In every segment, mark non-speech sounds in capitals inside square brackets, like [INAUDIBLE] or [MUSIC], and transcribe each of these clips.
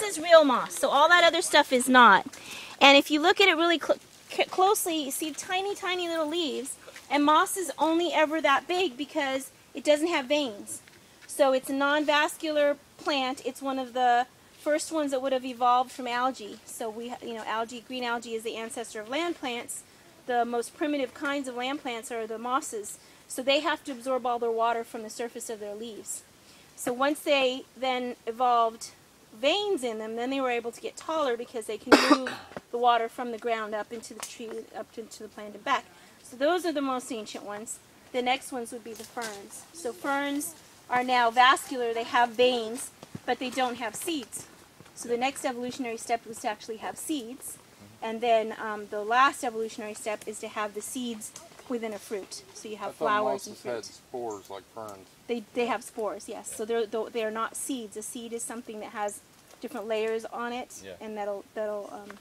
This is real moss, so all that other stuff is not. And if you look at it really cl closely, you see tiny, tiny little leaves. And moss is only ever that big because it doesn't have veins. So it's a non-vascular plant. It's one of the first ones that would have evolved from algae. So we, you know, algae, green algae is the ancestor of land plants. The most primitive kinds of land plants are the mosses. So they have to absorb all their water from the surface of their leaves. So once they then evolved veins in them, then they were able to get taller because they can [COUGHS] move the water from the ground up into the tree, up into the plant and back. So those are the most ancient ones. The next ones would be the ferns. So ferns are now vascular, they have veins, but they don't have seeds. So the next evolutionary step was to actually have seeds. And then um, the last evolutionary step is to have the seeds within a fruit. So you have flowers and fruit. had spores like ferns. They, they have spores, yes. So they're, they're not seeds. A seed is something that has different layers on it Yeah. and that'll, that'll um,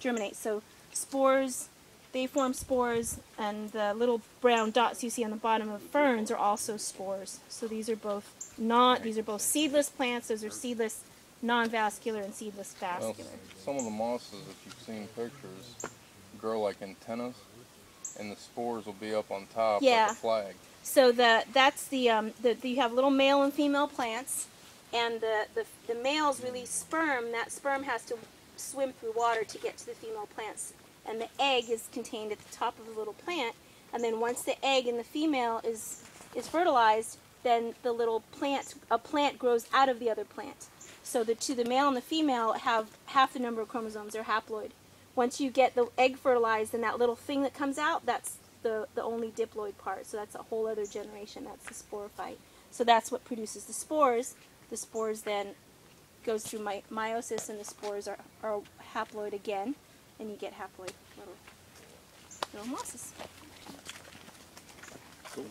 germinate. So spores, they form spores and the little brown dots you see on the bottom of ferns are also spores. So these are both not, these are both seedless plants. Those are seedless non-vascular and seedless Well, vascular. some of the mosses, if you've seen pictures, grow like antennas, and the spores will be up on top Yeah. like a flag. So the that's the um the, the you have little male and female plants, and the, the the males release sperm. That sperm has to swim through water to get to the female plants, and the egg is contained at the top of the little plant. And then once the egg in the female is is fertilized, then the little plant a plant grows out of the other plant. So the two the male and the female have half the number of chromosomes. They're haploid. Once you get the egg fertilized, and that little thing that comes out, that's the, the only diploid part. So that's a whole other generation. That's the sporophyte. So that's what produces the spores. The spores then goes through my, meiosis, and the spores are, are haploid again, and you get haploid little little mosses. Cool.